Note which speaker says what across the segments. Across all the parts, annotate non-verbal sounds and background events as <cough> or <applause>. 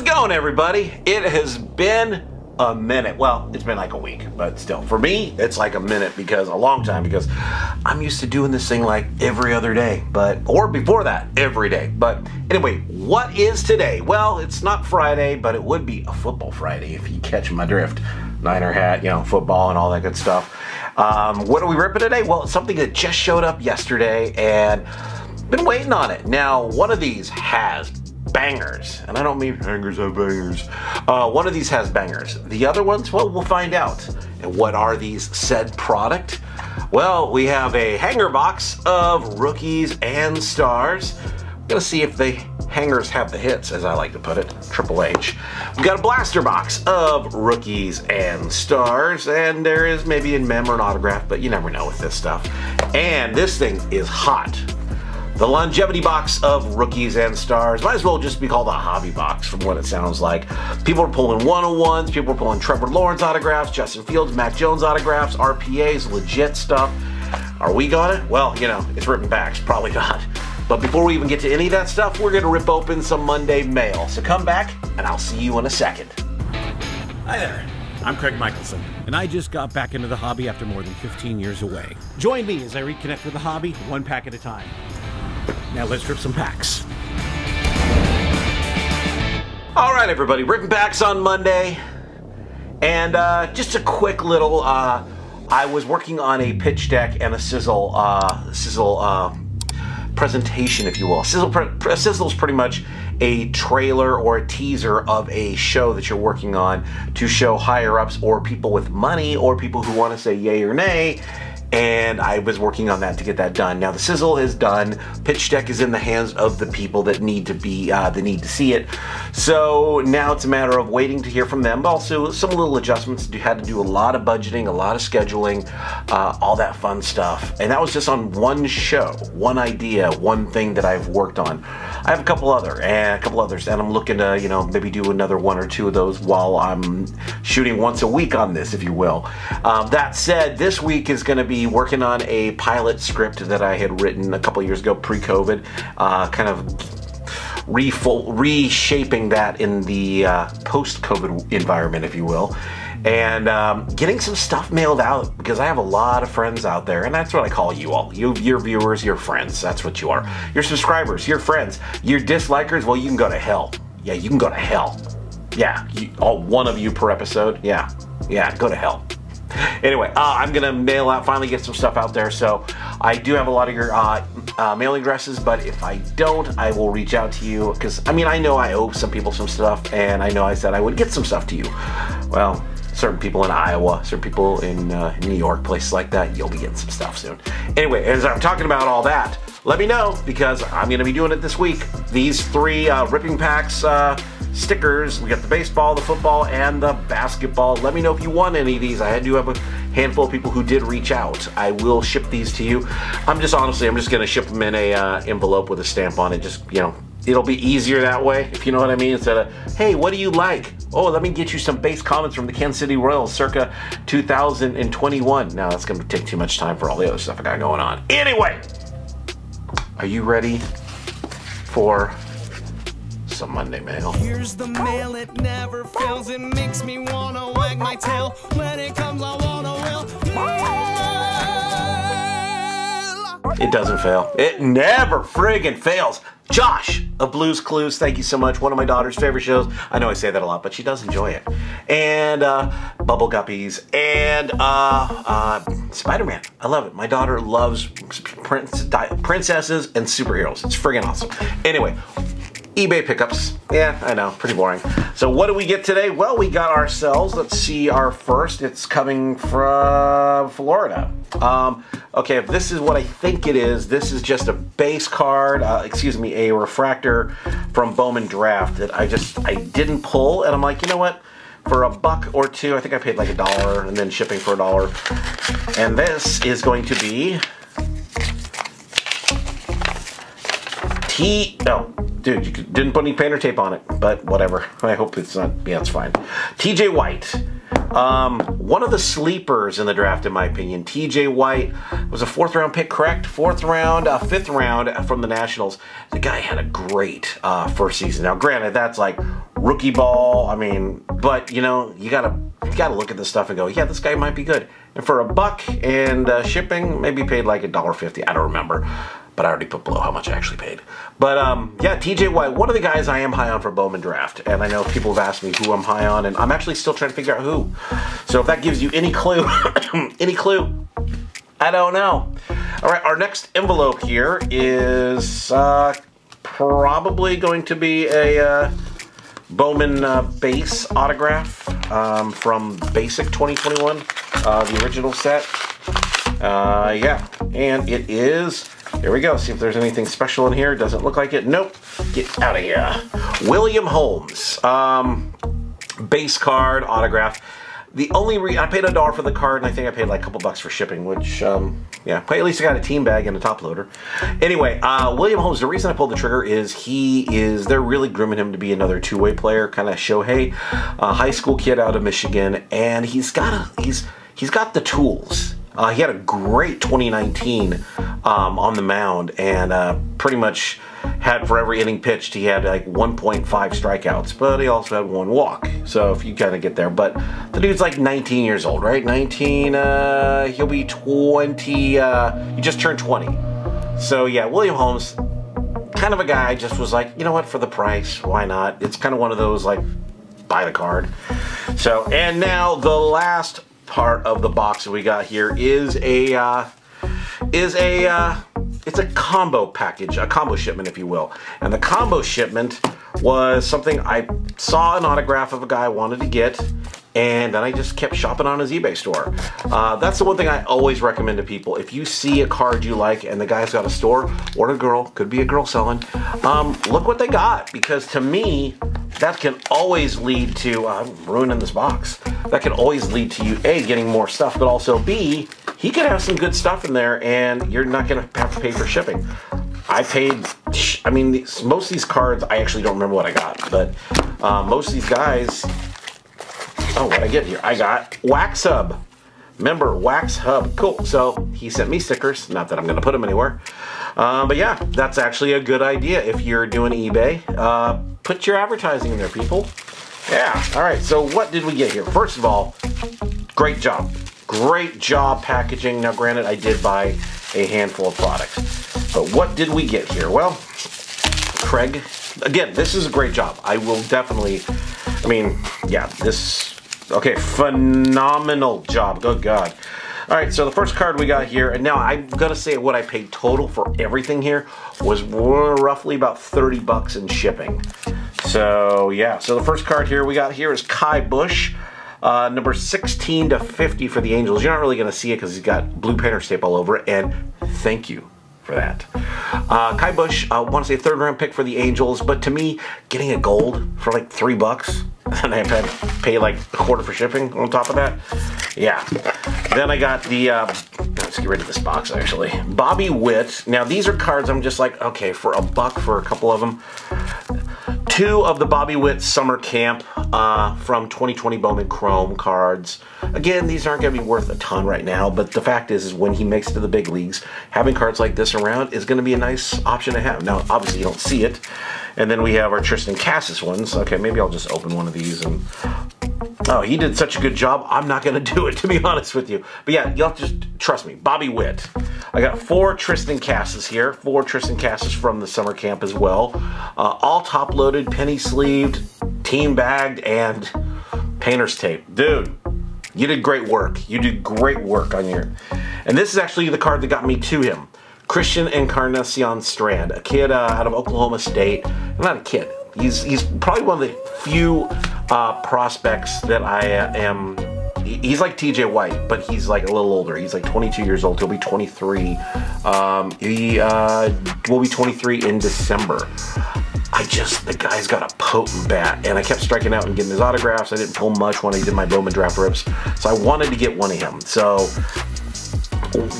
Speaker 1: How's it going, everybody? It has been a minute. Well, it's been like a week, but still, for me, it's like a minute because a long time because I'm used to doing this thing like every other day, but or before that, every day. But anyway, what is today? Well, it's not Friday, but it would be a football Friday if you catch my drift. Niner hat, you know, football and all that good stuff. Um, what are we ripping today? Well, it's something that just showed up yesterday and been waiting on it. Now, one of these has bangers, and I don't mean bangers have bangers. Uh, one of these has bangers. The other ones, well, we'll find out. And what are these said product? Well, we have a hanger box of rookies and stars. We're gonna see if the hangers have the hits, as I like to put it, Triple H. We've got a blaster box of rookies and stars, and there is maybe a mem or an autograph, but you never know with this stuff. And this thing is hot. The longevity box of rookies and stars might as well just be called a hobby box from what it sounds like. People are pulling 101s, people are pulling Trevor Lawrence autographs, Justin Fields, Mac Jones autographs, RPAs, legit stuff. Are we gonna? Well, you know, it's ripping packs, probably <laughs> not. But before we even get to any of that stuff, we're gonna rip open some Monday mail. So come back, and I'll see you in a second.
Speaker 2: Hi there. I'm Craig Michelson, and I just got back into the hobby after more than 15 years away. Join me as I reconnect with the hobby one pack at a time. Now let's rip some packs.
Speaker 1: All right, everybody, ripping packs on Monday. And uh, just a quick little, uh, I was working on a pitch deck and a sizzle, uh, sizzle uh, presentation, if you will. Sizzle, pre- sizzle is pretty much a trailer or a teaser of a show that you're working on to show higher ups or people with money or people who want to say yay or nay and I was working on that to get that done. Now the sizzle is done. Pitch deck is in the hands of the people that need to be uh, that need to see it. So now it's a matter of waiting to hear from them. But also some little adjustments. You had to do a lot of budgeting, a lot of scheduling, uh, all that fun stuff. And that was just on one show, one idea, one thing that I've worked on. I have a couple other and a couple others, and I'm looking to you know maybe do another one or two of those while I'm shooting once a week on this, if you will. Um, that said, this week is going to be working on a pilot script that I had written a couple years ago, pre-COVID, uh, kind of reshaping that in the uh, post-COVID environment, if you will, and um, getting some stuff mailed out because I have a lot of friends out there, and that's what I call you all. You, your viewers, your friends. That's what you are. Your subscribers, your friends, your dislikers. Well, you can go to hell. Yeah, you can go to hell. Yeah, you, all one of you per episode. Yeah, yeah, go to hell. <laughs> Anyway, uh, I'm gonna mail out, finally get some stuff out there. So I do have a lot of your uh, uh, mailing addresses, but if I don't, I will reach out to you because I mean I know I owe some people some stuff, and I know I said I would get some stuff to you. Well, certain people in Iowa, certain people in uh, New York, places like that, you'll be getting some stuff soon. Anyway, as I'm talking about all that, let me know because I'm going to be doing it this week. These three uh, ripping packs uh, stickers. We got the baseball, the football, and the basketball. Let me know if you want any of these. I do have a handful of people who did reach out. I will ship these to you. I'm just honestly, I'm just going to ship them in a uh, envelope with a stamp on it. Just you know, it'll be easier that way, if you know what I mean. Instead of, hey, what do you like? Oh, let me get you some base comments from the Kansas City Royals circa 2021. Now that's going to take too much time for all the other stuff I got going on. Anyway, are you ready for some Monday mail.
Speaker 3: Here's the mail, it never fails. It makes me wanna wag my tail. When it comes, I wanna will.
Speaker 1: It doesn't fail. It never friggin' fails. Josh of Blues Clues, thank you so much. One of my daughter's favorite shows. I know I say that a lot, but she does enjoy it. And uh, Bubble Guppies and uh, uh, Spider Man. I love it. My daughter loves prince, princesses and superheroes. It's friggin' awesome. Anyway, eBay pickups. Yeah, I know, pretty boring. So what do we get today? Well, we got ourselves, let's see our first. It's coming from Florida. Um, okay, if this is what I think it is, this is just a base card, uh, excuse me, a refractor from Bowman Draft that I just, I didn't pull. And I'm like, you know what? For a buck or two, I think I paid like a dollar and then shipping for a dollar. And this is going to be T, no, dude, you didn't put any painter tape on it, but whatever. I hope it's not, yeah, it's fine. TJ White. Um, one of the sleepers in the draft, in my opinion. TJ White was a fourth round pick, correct? Fourth round, uh, fifth round from the Nationals. The guy had a great uh, first season. Now, granted, that's like rookie ball. I mean, but you know, you gotta you gotta look at this stuff and go, yeah, this guy might be good. And for a buck and uh, shipping, maybe paid like a dollar fifty. I don't remember, but I already put below how much I actually paid. But um, yeah, TJ White, one of the guys I am high on for Bowman Draft, and I know people have asked me who I'm high on, and I'm actually still trying to figure out who. So if that gives you any clue, <coughs> any clue, I don't know. All right, our next envelope here is uh, probably going to be a uh, Bowman uh, base autograph um, from Basic 2021, uh, the original set. Uh, yeah, and it is. Here we go. See if there's anything special in here. Doesn't look like it. Nope. Get out of here. William Holmes. Um, base card autograph. The only I paid a dollar for the card, and I think I paid like a couple bucks for shipping, which, um, yeah, at least I got a team bag and a top loader. Anyway, uh, William Holmes, the reason I pulled the trigger is he is, they're really grooming him to be another two-way player, kind of Shohei, a high school kid out of Michigan, and he's got a, he's, he's got the tools. Uh, he had a great 2019 um, on the mound and uh, pretty much had for every inning pitched, he had like 1.5 strikeouts, but he also had one walk. So if you kind of get there, but the dude's like 19 years old, right? 19, uh, he'll be 20, uh, he just turned 20. So yeah, William Holmes, kind of a guy, just was like, you know what, for the price, why not? It's kind of one of those like, buy the card. So, and now the last part of the box that we got here is a, uh, is a, uh, it's a combo package, a combo shipment, if you will. And the combo shipment was something I saw an autograph of a guy I wanted to get, and then I just kept shopping on his eBay store. Uh, that's the one thing I always recommend to people. If you see a card you like and the guy's got a store or a girl, could be a girl selling, um, look what they got because to me, that can always lead to, uh, I'm ruining this box, that can always lead to you, A, getting more stuff, but also B, he could have some good stuff in there and you're not going to have to pay for shipping. I paid, I mean, most of these cards, I actually don't remember what I got, but uh, most of these guys, oh, what I get here? I got Wax Hub. Remember, Wax Hub. Cool. So he sent me stickers. Not that I'm going to put them anywhere. Um, but yeah, that's actually a good idea if you're doing eBay. Uh, put your advertising in there, people. Yeah. All right. So what did we get here? First of all, great job. Great job packaging. Now, granted, I did buy a handful of products. But what did we get here? Well, Craig, again, this is a great job. I will definitely, I mean, yeah, this, okay, phenomenal job. Good God. All right, so the first card we got here, and now I'm gonna say what I paid total for everything here was roughly about 30 bucks in shipping. So yeah, so the first card here we got here is Ky Bush. Uh, number 16 to 50 for the Angels. You're not really to see it because he's got blue painter's tape all over it, and thank you for that. Uh, Ky Bush, I uh, want to say third round pick for the Angels, but to me, getting a gold for like three bucks, <laughs> and I had to pay like a quarter for shipping on top of that. Yeah. Then I got the, uh, let's get rid of this box actually. Bobby Witt. Now these are cards I'm just like, okay, for a buck for a couple of them two of the Bobby Witt Summer Camp uh, from 2020 Bowman Chrome cards. Again, these aren't going to be worth a ton right now, but the fact is, is when he makes it to the big leagues, having cards like this around is going to be a nice option to have. Now, obviously, you don't see it. And then we have our Triston Casas ones. Okay, maybe I'll just open one of these and Oh, he did such a good job. I'm not going <laughs> to do it, to be honest with you. But yeah, y'all just trust me. Bobby Witt. I got four Triston Casas here. Four Triston Casas from the summer camp as well. Uh, all top loaded, penny sleeved, team bagged, and painter's tape. Dude, you did great work. You did great work on your. And this is actually the card that got me to him. Christian Encarnacion Strand, a kid uh, out of Oklahoma State. Not a kid. He's he's probably one of the few uh, prospects that I uh, am. He's like TJ White, but he's like a little older. He's like 22 years old. He'll be 23. Um, he uh, will be 23 in December. I just, the guy's got a potent bat, and I kept striking out and getting his autographs. I didn't pull much when I did my Bowman draft rips, so I wanted to get one of him. So,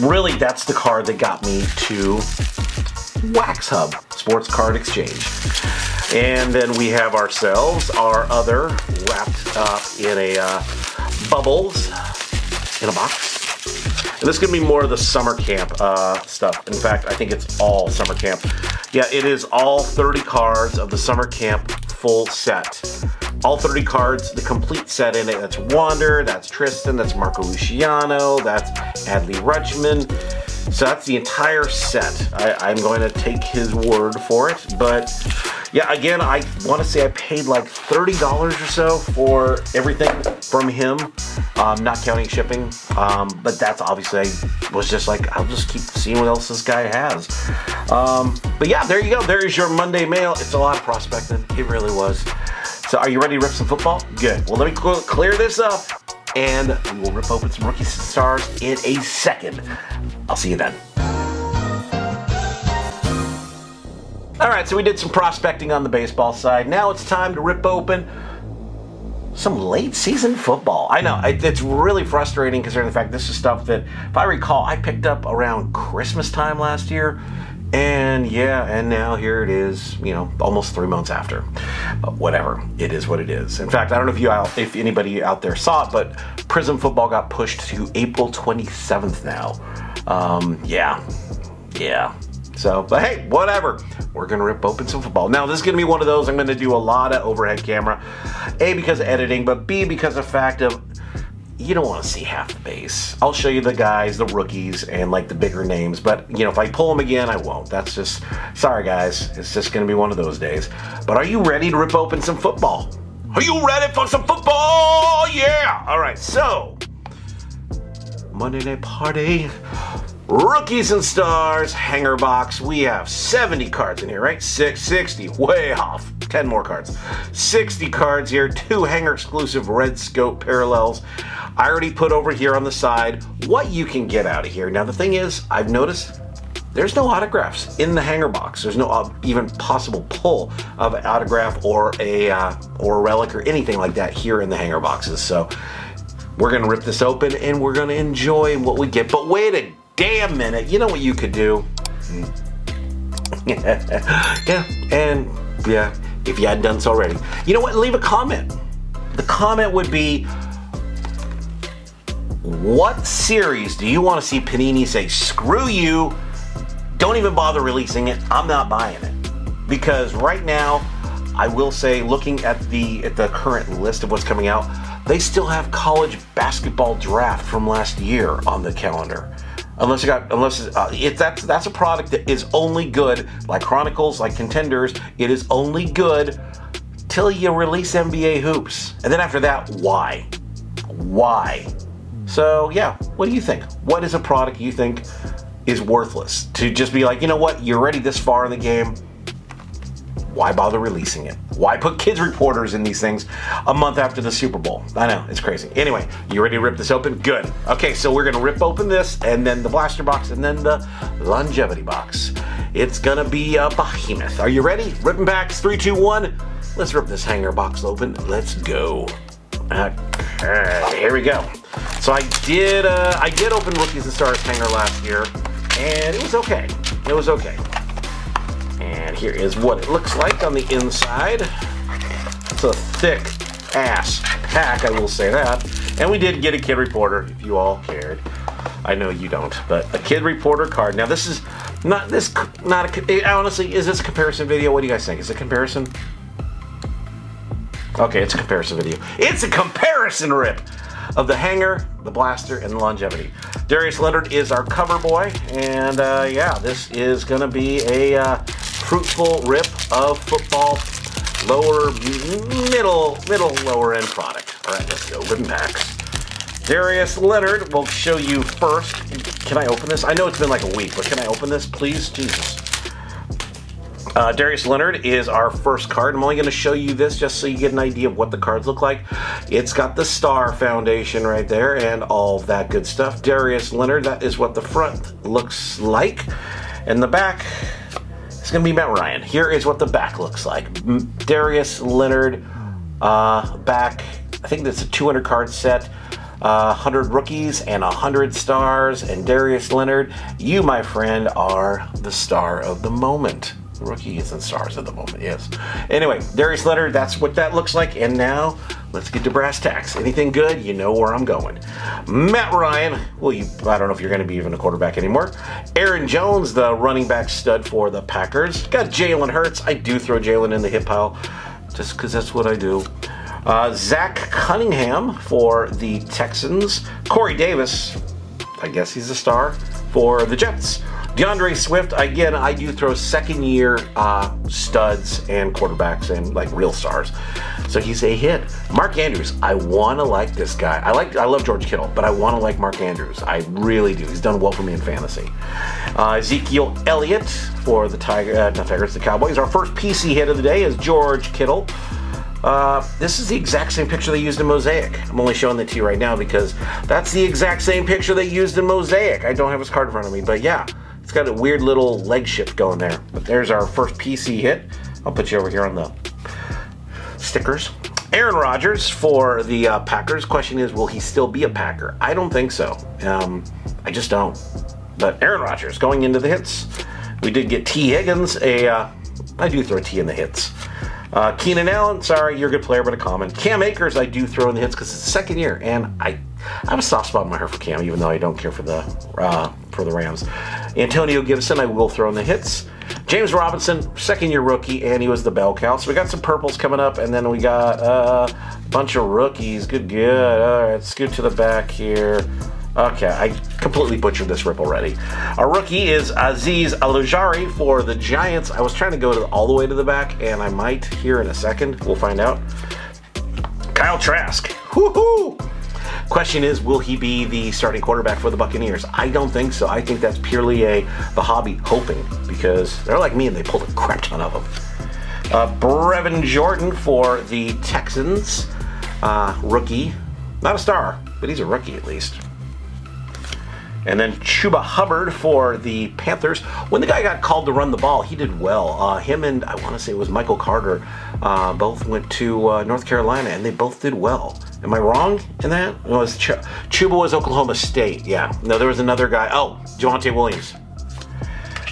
Speaker 1: really, that's the card that got me to Wax Hub Sports Card Exchange. And then we have ourselves our other wrapped up in a uh, bubbles in a box. And this is going to be more of the summer camp uh, stuff. In fact, I think it's all summer camp. Yeah, it is all 30 cards of the summer camp full set. All 30 cards, the complete set in it. That's Wander, that's Triston, that's Marco Luciano, that's Adley Rutschman. So that's the entire set. I, am going to take his word for it. But yeah, again, I want to say I paid like $30 or so for everything from him, um, not counting shipping. Um, but that's obviously, I was just like, I'll just keep seeing what else this guy has. Um, but yeah, there you go. There is your Monday mail. It's a lot of prospecting. It really was. So are you ready to rip some football? Good. Well, let me clear this up and we will rip open some rookies and stars in a second. I'll see you then. All right, so we did some prospecting on the baseball side. Now it's time to rip open some late season football. I know it's really frustrating considering the fact this is stuff that, if I recall, I picked up around Christmas time last year. And yeah, and now here it is, you know, almost three months after. But whatever, it is what it is. In fact, I don't know if you, if anybody out there saw it, but Prism football got pushed to April 27th now. Um, yeah, yeah. So, but hey, whatever. We're gonna rip open some football. Now, this is gonna be one of those I'm gonna do a lot of overhead camera. A because of editing, but B because of fact of you don't want to see half the base. I'll show you the guys, the rookies, and like the bigger names, but you know, if I pull them again, I won't. That's just, sorry guys, it's just gonna be one of those days. But are you ready to rip open some football? Are you ready for some football? Yeah! All right, so, Monday Night Party, Rookies and Stars, Hanger Box. We have 70 cards in here, right? 660, way off. 10 more cards. 60 cards here, two hanger exclusive red scope parallels. I already put over here on the side what you can get out of here. Now, the thing is, I've noticed there's no autographs in the hanger box. There's no uh, even possible pull of an autograph or a uh, or a relic or anything like that here in the hanger boxes. So we're gonna rip this open and we're gonna enjoy what we get. But wait a damn minute! You know what you could do? <laughs> yeah, and yeah, if you hadn't done so already, you know what? Leave a comment. The comment would be what series do you want to see Panini say, screw you, don't even bother releasing it, I'm not buying it? Because right now, I will say, looking at the at the current list of what's coming out, they still have college basketball draft from last year on the calendar. Unless you got, unless uh, it, that's that's a product that is only good, like Chronicles, like Contenders. It is only good till you release NBA hoops, and then after that, why? Why? So, yeah, what do you think? What is a product you think is worthless? To just be like, you know what, you're already this far in the game. Why bother releasing it? Why put kids reporters in these things a month after the Super Bowl? I know, it's crazy. Anyway, you ready to rip this open? Good. Okay, so we're gonna rip open this, and then the blaster box, and then the longevity box. It's gonna be a behemoth. Are you ready? Ripping packs, three, two, one. Let's rip this hanger box open. Let's go. Okay, here we go. So I did uh, I did open Rookies and Stars Hanger last year, and it was okay. It was okay. Here is what it looks like on the inside. It's a thick ass pack, I will say that. And we did get a Kid Reporter, if you all cared. I know you don't, but a Kid Reporter card. Now this is not this not a honestly is this a comparison video? What do you guys think? Is it a comparison? Okay, it's a comparison video. It's a comparison rip of the hanger, the blaster, and the longevity. Darius Leonard is our cover boy, and uh, yeah, this is going to be a uh, fruitful rip of football, lower, middle, middle, lower end product. All right, let's go. Ribbon packs. Darius Leonard will show you first. Can I open this? I know it's been like a week, but can I open this, please? Jesus. Uh, Darius Leonard is our first card. I'm only going to show you this just so you get an idea of what the cards look like. It's got the Star Foundation right there and all that good stuff. Darius Leonard, that is what the front looks like. And the back, it's going to be Matt Ryan. Here is what the back looks like. Darius Leonard, uh, back, I think that's a 200 card set. Uh, 100 rookies and 100 stars. And Darius Leonard, you, my friend, are the star of the moment rookies and stars at the moment, yes. Anyway, Darius Leonard, that's what that looks like. And now, let's get to brass tacks. Anything good, you know where I'm going. Matt Ryan, well, you, I don't know if you're going to be even a quarterback anymore. Aaron Jones, the running back stud for the Packers. Got Jalen Hurts. I do throw Jalen in the hip pile just because that's what I do. Uh, Zach Cunningham for the Texans. Corey Davis, I guess he's a star for the Jets. D'Andre Swift, again, I do throw second year uh, studs and quarterbacks and like real stars. So he's a hit. Mark Andrews, I want to like this guy. I like, I love George Kittle, but I want to like Mark Andrews. I really do. He's done well for me in fantasy. Uh, Ezekiel Elliott for the Tiger, uh, not Tigers, the Cowboys. Our first PC hit of the day is George Kittle. Uh, this is the exact same picture they used in Mosaic. I'm only showing that to you right now because that's the exact same picture they used in Mosaic. I don't have his card in front of me, but yeah, it's got a weird little leg shift going there. But there's our first PC hit. I'll put you over here on the stickers. Aaron Rodgers for the uh, Packers. Question is, will he still be a Packer? I don't think so. Um, I just don't. But Aaron Rodgers going into the hits. We did get Tee Higgins. A uh, I do throw T in the hits. Uh, Keenan Allen, sorry, you're a good player, but a common. Cam Akers, I do throw in the hits because it's the second year, and I, I have a soft spot in my heart for Cam, even though I don't care for the uh, for the Rams. Antonio Gibson, I will throw in the hits. James Robinson, second year rookie, and he was the bell cow. So we got some purples coming up, and then we got uh, a bunch of rookies. Good, good. All right, scoot to the back here. Okay, I completely butchered this rip already. Our rookie is Azeez Ojulari for the Giants. I was trying to go to, all the way to the back, and I might here in a second. We'll find out. Kyle Trask. Woohoo! Question is, will he be the starting quarterback for the Buccaneers? I don't think so. I think that's purely a the hobby hoping because they're like me and they pulled a crap ton of them. Uh, Brevin Jordan for the Texans, uh, rookie, not a star, but he's a rookie at least. And then Chuba Hubbard for the Panthers. When the guy got called to run the ball, he did well. Uh, him and I want to say it was Michael Carter, uh, both went to uh, North Carolina, and they both did well. Am I wrong in that? It was Ch- Chuba was Oklahoma State. Yeah. No, there was another guy. Oh, Javonte Williams.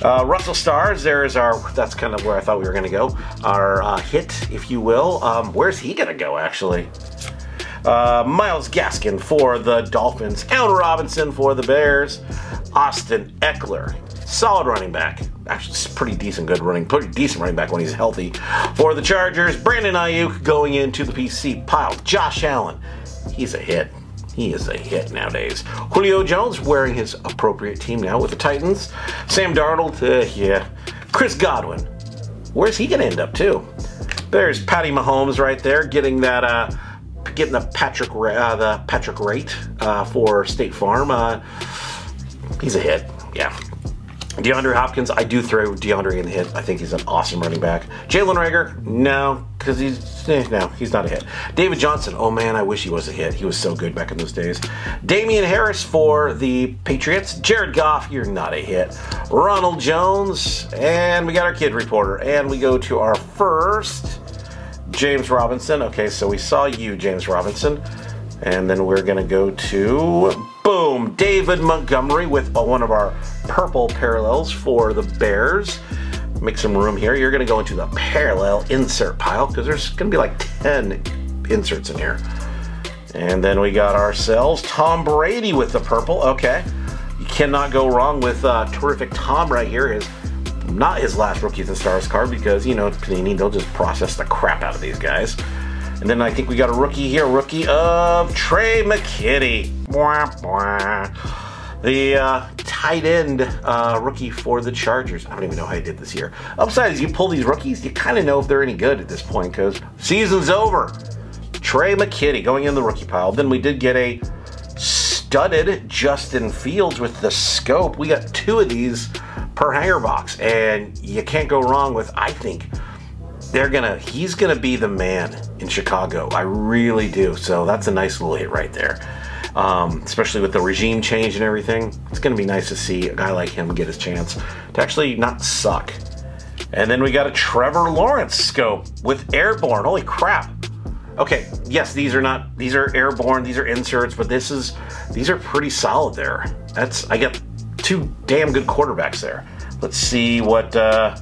Speaker 1: Uh, Russell Stars, there's our, that's kind of where I thought we were going to go. Our uh, hit, if you will. Um, where's he going to go, actually? Uh, Myles Gaskin for the Dolphins. Allen Robinson for the Bears. Austin Ekeler, solid running back. Actually, it's pretty decent, good running, pretty decent running back when he's healthy. For the Chargers, Brandon Aiyuk going into the PC pile. Josh Allen, he's a hit. He is a hit nowadays. Julio Jones wearing his appropriate team now with the Titans. Sam Darnold, uh, yeah. Chris Godwin, where's he going to end up too? There's Patty Mahomes right there, getting that, uh, getting the Patrick, uh, the Patrick rate uh, for State Farm. Uh, he's a hit, yeah. DeAndre Hopkins, I do throw DeAndre in the hit. I think he's an awesome running back. Jalen Reagor, no, because he's eh, no, he's not a hit. David Johnson, oh man, I wish he was a hit. He was so good back in those days. Damien Harris for the Patriots. Jared Goff, you're not a hit. Ronald Jones, and we got our kid reporter, and we go to our first James Robinson. Okay, so we saw you, James Robinson. And then we're going to go to, boom, David Montgomery with one of our purple parallels for the Bears. Make some room here. You're going to go into the parallel insert pile because there's going to be like 10 inserts in here. And then we got ourselves Tom Brady with the purple. Okay. You cannot go wrong with uh, terrific Tom right here. His not his last Rookies and Stars card because, you know, Panini, they'll just process the crap out of these guys. And then I think we got a rookie here, rookie of Tre' McKitty. The uh, tight end uh, rookie for the Chargers. I don't even know how he did this year. Upside is you pull these rookies, you kind of know if they're any good at this point because season's over. Tre' McKitty going in the rookie pile. Then we did get a studded Justin Fields with the scope. We got two of these per hanger box, and you can't go wrong with, I think, they're gonna he's gonna be the man in Chicago. I really do. So that's a nice little hit right there. Um, especially with the regime change and everything. It's gonna be nice to see a guy like him get his chance to actually not suck. And then we got a Trevor Lawrence scope with airborne. Holy crap. Okay, yes, these are not these are airborne, these are inserts, but this is these are pretty solid there. That's I got two damn good quarterbacks there. Let's see what uh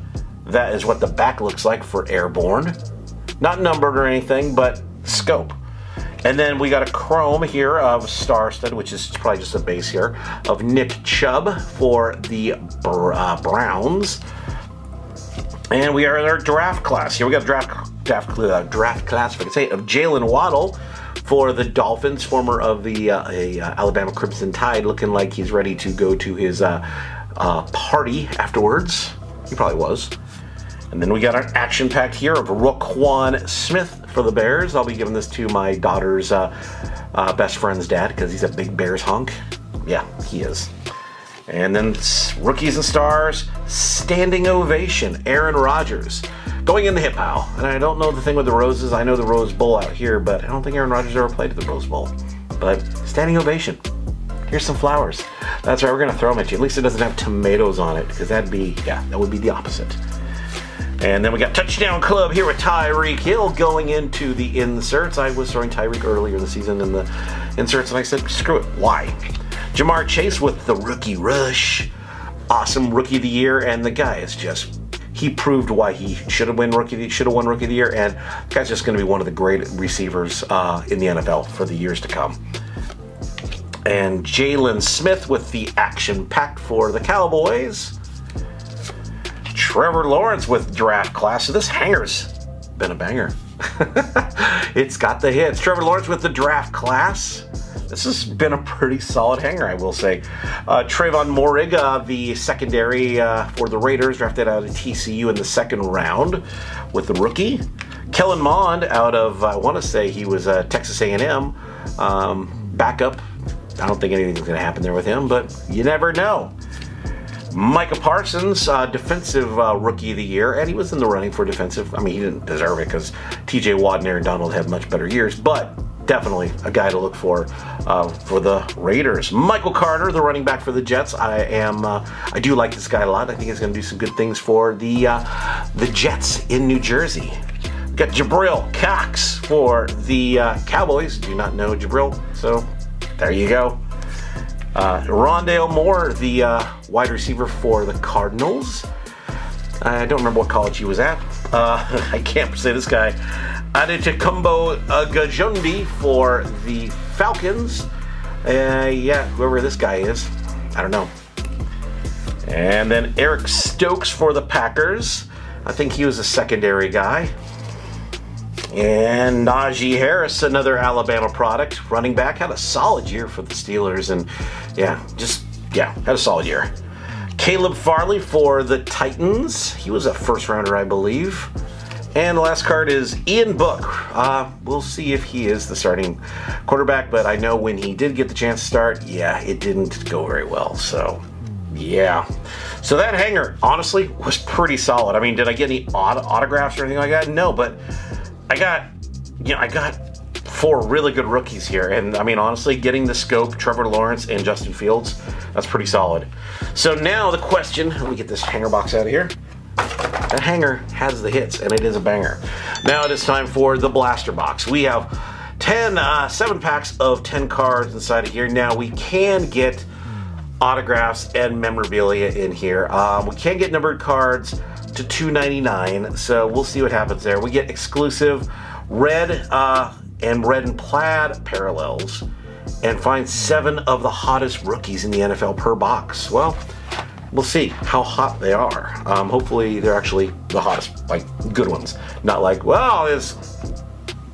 Speaker 1: that is what the back looks like for Airborne. Not numbered or anything, but scope. And then we got a chrome here of Starsted, which is probably just a base here, of Nick Chubb for the uh, Browns. And we are in our draft class. Here we got draft draft, uh, draft class, if I can say it, of Jaylen Waddle for the Dolphins, former of the uh, a, uh, Alabama Crimson Tide, looking like he's ready to go to his uh, uh, party afterwards. He probably was. And then we got our action pack here of Roquan Smith for the Bears. I'll be giving this to my daughter's uh, uh, best friend's dad because he's a big Bears hunk. Yeah, he is. And then rookies and stars, standing ovation, Aaron Rodgers. Going in the hip pile. And I don't know the thing with the roses. I know the Rose Bowl out here, but I don't think Aaron Rodgers ever played at the Rose Bowl. But standing ovation. Here's some flowers. That's right, we're gonna throw them at you. At least it doesn't have tomatoes on it, because that'd be, yeah, that would be the opposite. And then we got Touchdown Club here with Tyreek Hill going into the inserts. I was throwing Tyreek earlier in the season in the inserts, and I said, screw it, why? Ja'Marr Chase with the rookie rush. Awesome rookie of the year, and the guy is just he proved why he should have won rookie should have won rookie of the year, and the guy's just gonna be one of the great receivers uh, in the NFL for the years to come. And Jaylon Smith with the action pack for the Cowboys. Trevor Lawrence with draft class. So this hanger's been a banger. <laughs> it's got the hits. Trevor Lawrence with the draft class. This has been a pretty solid hanger, I will say. Uh, Trevon Moehrig, uh, the secondary uh, for the Raiders, drafted out of TCU in the second round with the rookie. Kellen Mond out of, I want to say he was uh, Texas A&M, um, backup. I don't think anything's going to happen there with him, but you never know. Micah Parsons, uh, defensive uh, rookie of the year, and he was in the running for defensive. I mean, he didn't deserve it because T.J. Watt and Aaron Donald have much better years, but definitely a guy to look for uh, for the Raiders. Michael Carter, the running back for the Jets. I am, uh, I do like this guy a lot. I think he's going to do some good things for the uh, the Jets in New Jersey. Got Jabril Cox for the uh, Cowboys. Do not know Jabril, so there you go. Uh, Rondale Moore, the uh, wide receiver for the Cardinals. I don't remember what college he was at. Uh, <laughs> I can't say this guy. Adetokunbo Gajundi for the Falcons. Uh, yeah, whoever this guy is. I don't know. And then Eric Stokes for the Packers. I think he was a secondary guy. And Najee Harris, another Alabama product, running back, had a solid year for the Steelers, and yeah, just yeah, had a solid year. Caleb Farley for the Titans. He was a first rounder, I believe. And the last card is Ian Book. Uh, we'll see if he is the starting quarterback, but I know when he did get the chance to start, yeah, it didn't go very well. So, yeah. So that hanger, honestly, was pretty solid. I mean, did I get any aut- autographs or anything like that? No, but I got, you know, I got four really good rookies here. And I mean, honestly, getting the scope, Trevor Lawrence and Justin Fields, that's pretty solid. So now the question, let me get this hanger box out of here. That hanger has the hits, and it is a banger. Now it is time for the blaster box. We have 10, uh, seven packs of 10 cards inside of here. Now we can get autographs and memorabilia in here. Um, we can get numbered cards to 2.99, so we'll see what happens there. We get exclusive red uh, and red and plaid parallels, and find seven of the hottest rookies in the NFL per box. Well, we'll see how hot they are. Um, hopefully, they're actually the hottest, like good ones, not like well, this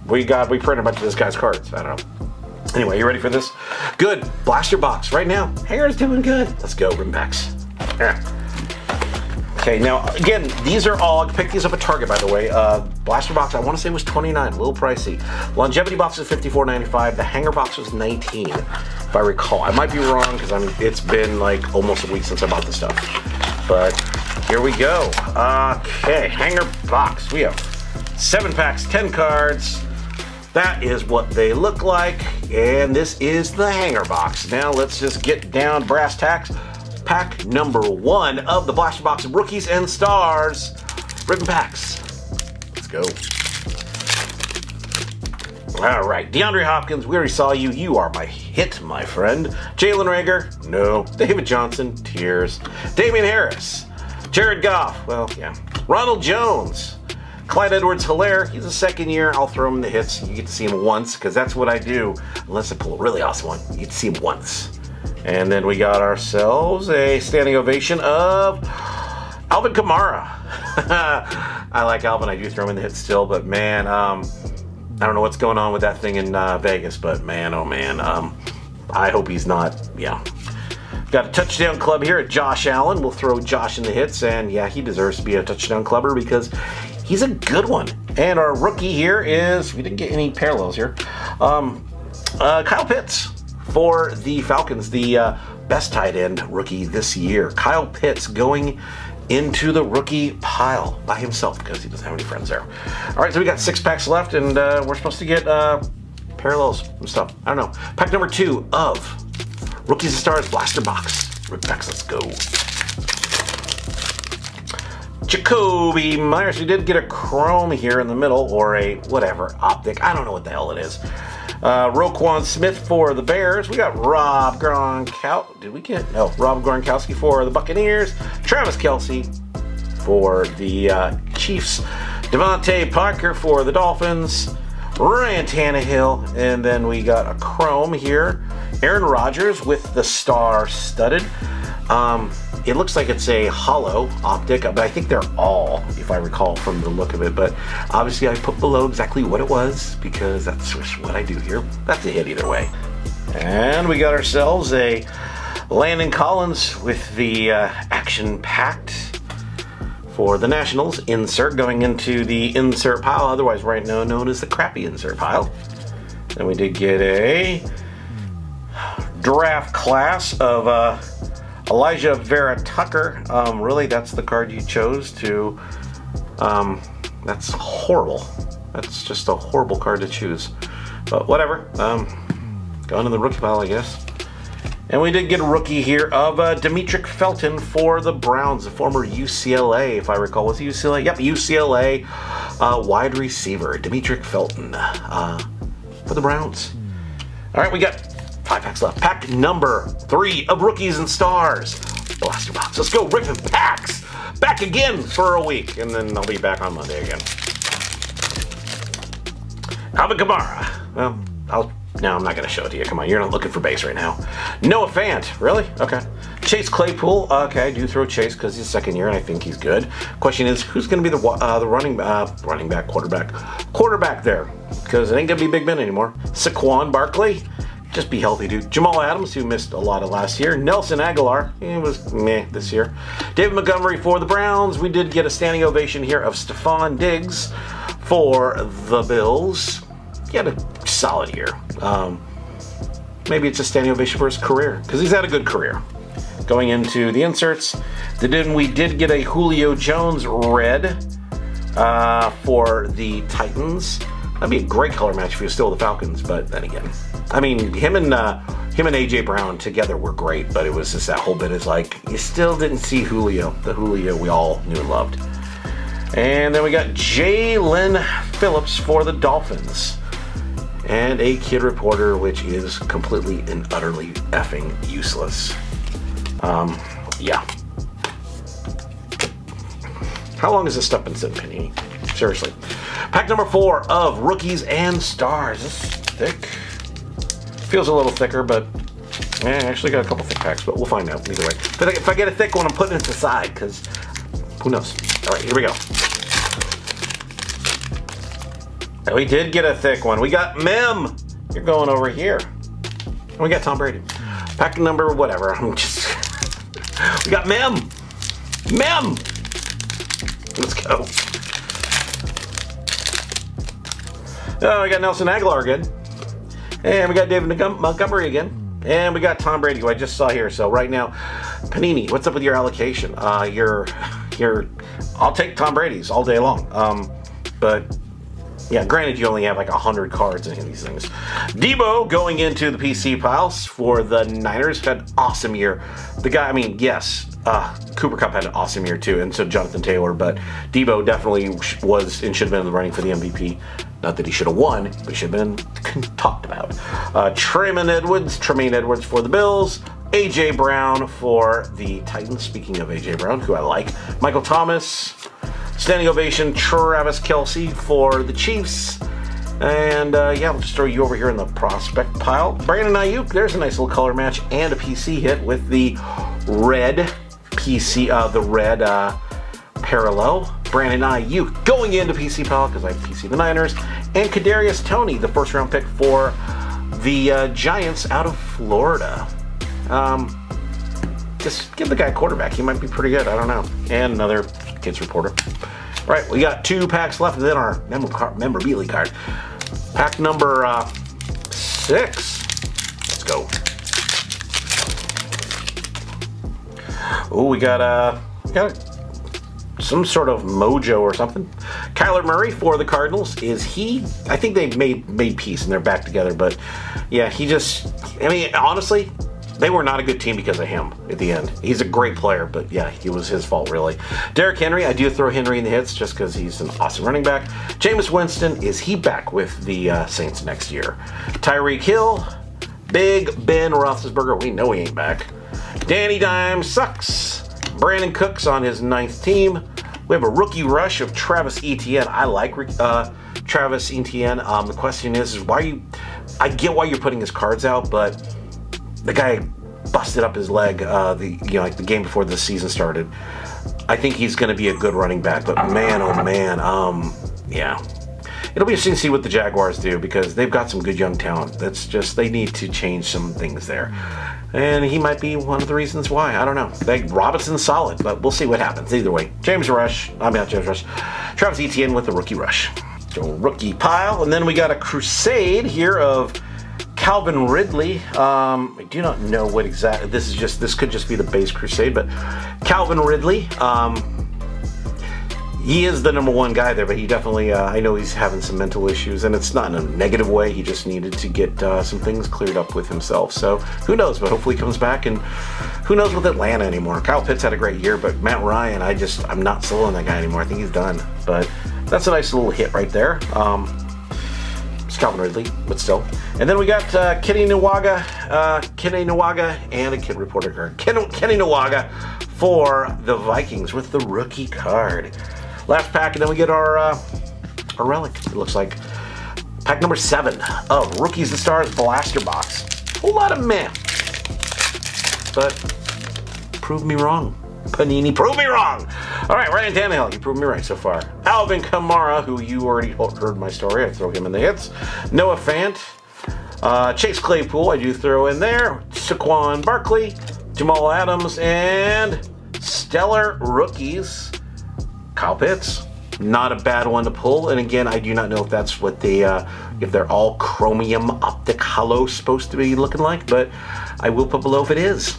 Speaker 1: we got we printed a bunch of this guy's cards. I don't know. Anyway, you ready for this? Good. Blaster box right now. Hanger's doing good. Let's go, Rimbacks. Yeah. Okay, now again, these are all. I picked these up at Target, by the way. Uh, blaster box, I want to say was 29, a little pricey. Longevity box is 54.95. The hanger box was 19, if I recall. I might be wrong because I'm. It's been like almost a week since I bought this stuff. But here we go. Okay, hanger box. We have seven packs, 10 cards. That is what they look like, and this is the hanger box. Now let's just get down brass tacks. Pack number one of the Blaster Box Rookies and Stars. Ribbon packs. Let's go. All right, DeAndre Hopkins, we already saw you. You are my hit, my friend. Jalen Reagor, no. David Johnson, tears. Damien Harris, Jared Goff, well, yeah. Ronald Jones, Clyde Edwards Helaire, he's a second year. I'll throw him the hits. You get to see him once, because that's what I do. Unless I pull a really awesome one, you get to see him once. And then we got ourselves a standing ovation of Alvin Kamara. <laughs> I like Alvin. I do throw him in the hits still, but man, um, I don't know what's going on with that thing in uh, Vegas, but man, oh man, um, I hope he's not. Yeah. Got a touchdown club here at Josh Allen. We'll throw Josh in the hits, and yeah, he deserves to be a touchdown clubber because he's a good one. And our rookie here is, we didn't get any parallels here, um, uh, Kyle Pitts for the Falcons, the uh, best tight end rookie this year. Kyle Pitts going into the rookie pile by himself because he doesn't have any friends there. All right, so we got six packs left, and uh, we're supposed to get uh, parallels and stuff. I don't know. Pack number two of Rookies and Stars Blaster Box. Rip packs, let's go. Jakobi Myers. We did get a chrome here in the middle, or a whatever optic. I don't know what the hell it is. Uh, Roquan Smith for the Bears. We got Rob Gronkowski. Did we get no Rob Gronkowski for the Buccaneers? Travis Kelce for the uh, Chiefs. DeVante Parker for the Dolphins. Ryan Tannehill, and then we got a chrome here. Aaron Rodgers with the star studded. Um, it looks like it's a hollow optic, but I think they're all, if I recall from the look of it. But obviously, I put below exactly what it was because that's what I do here. That's a hit either way. And we got ourselves a Landon Collins with the uh, action packed for the Nationals insert going into the insert pile, otherwise right now known as the crappy insert pile. And we did get a draft class of uh, Alijah Vera-Tucker. Um, really, that's the card you chose to. Um, that's horrible. That's just a horrible card to choose. But whatever. Um, going in the rookie pile, I guess. And we did get a rookie here of uh, Demetric Felton for the Browns, the former UCLA, if I recall. Was UCLA? Yep, UCLA uh, wide receiver, Demetric Felton uh, for the Browns. All right, we got five packs left. Pack number three of Rookies and Stars. Blaster Box. Let's go, ripping packs. Back again for a week, and then I'll be back on Monday again. Alvin Kamara. Well, I'll no, I'm not going to show it to you. Come on, you're not looking for base right now. Noah Fant, really? Okay. Chase Claypool. Okay, I do throw Chase because he's second year and I think he's good. Question is, who's going to be the uh, the running uh, running back, quarterback, quarterback there? Because it ain't going to be Big Ben anymore. Saquon Barkley. Just be healthy, dude. Jamal Adams, who missed a lot of last year. Nelson Agholor, he was meh this year. David Montgomery for the Browns. We did get a standing ovation here of Stefon Diggs for the Bills. He had a solid year. Um, maybe it's a standing ovation for his career because he's had a good career. Going into the inserts, then we did get a Julio Jones red uh, for the Titans. That'd be a great color match if he was still the Falcons, but then again, I mean, him and uh, him and AJ Brown together were great, but it was just that whole bit is like you still didn't see Julio, the Julio we all knew and loved. And then we got Jaelan Phillips for the Dolphins and a kid reporter, which is completely and utterly effing useless. Um, yeah. How long has this stuff been sitting, Penny? Seriously. Pack number four of Rookies and Stars. This is thick. Feels a little thicker, but eh, I actually got a couple thick packs, but we'll find out either way. If I, if I get a thick one, I'm putting it to the side, because who knows? All right, here we go. And we did get a thick one. We got Mem. You're going over here. And we got Tom Brady. Pack number whatever. <laughs> I'm just. we got Mem. Mem. Let's go. Oh, we got Nelson Agholor again. And we got David Montgomery again. And we got Tom Brady, who I just saw here. So right now, Panini, what's up with your allocation? Uh, you're, you're, I'll take Tom Brady's all day long. Um, but yeah, granted, you only have like 100 cards in these things. Deebo going into the PC piles for the Niners had an awesome year. The guy, I mean, yes, uh, Cooper Kupp had an awesome year too, and so Jonathan Taylor, but Deebo definitely was and should have been in the running for the MVP. Not that he should have won, but he should have been <laughs> talked about. Uh, Tremaine Edmunds, Tremaine Edmunds for the Bills. AJ Brown for the Titans. Speaking of AJ Brown, who I like. Michael Thomas, Standing ovation, Travis Kelce for the Chiefs. And uh, yeah, we'll just throw you over here in the prospect pile. Brandon Aiyuk, there's a nice little color match and a PC hit with the red PC, uh, the red uh, parallel. Brandon Aiyuk going into PC Pal because I PC the Niners, and Kadarius Toney, the first round pick for the uh, Giants out of Florida. Um, just give the guy a quarterback. He might be pretty good. I don't know. And another kids reporter. Right, we got two packs left in our member card, memorabilia card. Pack number uh, six. Let's go. Oh, we got uh, we got some sort of mojo or something. Kyler Murray for the Cardinals. Is he? I think they've made made peace and they're back together. But yeah, he just. I mean, honestly, they were not a good team because of him at the end. He's a great player, but yeah, it was his fault, really. Derrick Henry, I do throw Henry in the hits just because he's an awesome running back. Jameis Winston, is he back with the uh, Saints next year? Tyreek Hill, Big Ben Roethlisberger, we know he ain't back. Danny Dime sucks. Brandin Cooks on his ninth team. We have a rookie rush of Travis Etienne. I like uh, Travis Etienne. Um, the question is, is why you? I get why you're putting his cards out, but the guy busted up his leg uh, the you know like the game before the season started. I think he's going to be a good running back, but man, oh man, um, yeah, it'll be interesting to see what the Jaguars do because they've got some good young talent. That's just they need to change some things there, and he might be one of the reasons why. I don't know. They, Robinson's solid, but we'll see what happens. Either way, James Rush, I'm not James Rush, Travis Etienne with the rookie rush. So rookie pile, and then we got a crusade here of Calvin Ridley. Um, I do not know what exactly. This is just. This could just be the base crusade, but Calvin Ridley. Um, he is the number one guy there, but he definitely. Uh, I know he's having some mental issues, and it's not in a negative way. He just needed to get uh, some things cleared up with himself. So who knows? But hopefully he comes back, and who knows with Atlanta anymore. Kyle Pitts had a great year, but Matt Ryan, I just I'm not sold on that guy anymore. I think he's done. But that's a nice little hit right there. Um, it's Calvin Ridley, but still. And then we got uh, Kene Nwangwu, uh, Kene Nwangwu, and a kid reporter card. Ken, Kene Nwangwu for the Vikings with the rookie card. Last pack, and then we get our uh, our relic. It looks like pack number seven of Rookies and Stars Blaster Box. A lot of meh, but prove me wrong. Panini, prove me wrong. All right, Ryan Tannehill, you proved me right so far. Alvin Kamara, who you already heard my story, I throw him in the hits. Noah Fant, uh, Chase Claypool, I do throw in there. Saquon Barkley, Jamal Adams, and stellar rookies. Kyle Pitts, not a bad one to pull. And again, I do not know if that's what they, uh, if they're all chromium optic hollow supposed to be looking like, but I will put below if it is.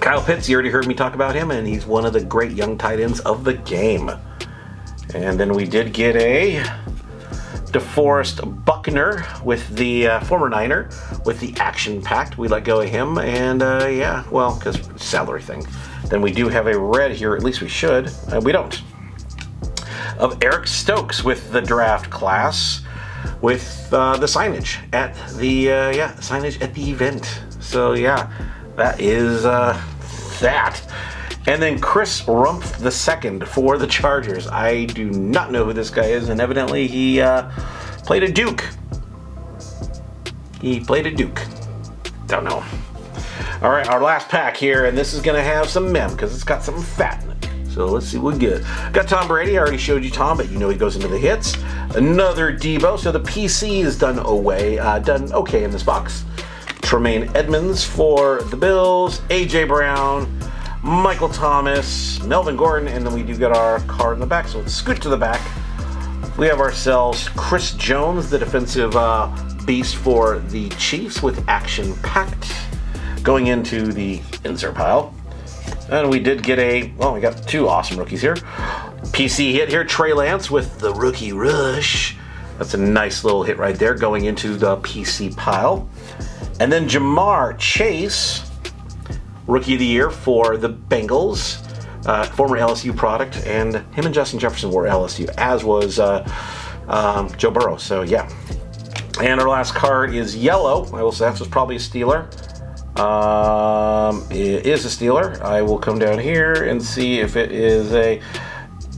Speaker 1: Kyle Pitts, you already heard me talk about him, and he's one of the great young tight ends of the game. And then we did get a DeForest Buckner with the uh, former Niner with the action packed. We let go of him, and uh, yeah, well, because salary thing. Then we do have a red here, at least we should. Uh, we don't. Of Eric Stokes with the draft class with uh, the signage at the uh, yeah signage at the event. So yeah, that is uh, that. And then Chris Rumph II for the Chargers. I do not know who this guy is, and evidently he uh, played a Duke. He played a Duke. Don't know. All right, our last pack here, and this is to have some mem because it's got something fat. So let's see what we get. Got Tom Brady. I already showed you Tom, but you know he goes into the hits. Another Deebo. So the PC is done away, uh, done okay in this box. Tremaine Edmunds for the Bills, AJ Brown, Michael Thomas, Melvin Gordon, and then we do get our card in the back. So let's scoot to the back. We have ourselves Chris Jones, the defensive uh, beast for the Chiefs with action packed, going into the insert pile. And we did get a, well, we got two awesome rookies here. PC hit here, Trey Lance with the rookie rush. That's a nice little hit right there going into the PC pile. And then Ja'Marr Chase, Rookie of the Year for the Bengals, uh, former LSU product, and him and Justin Jefferson were LSU, as was uh, um, Joe Burrow. So yeah. And our last card is yellow. I will say that was probably a Steeler. Um, it is a Steeler. I will come down here and see if it is a